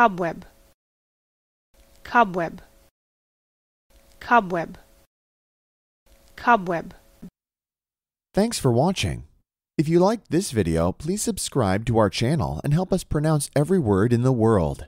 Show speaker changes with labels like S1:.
S1: cobweb cobweb cobweb cobweb
S2: Thanks for watching. If you liked this video, please subscribe to our channel and help us pronounce every word in the world.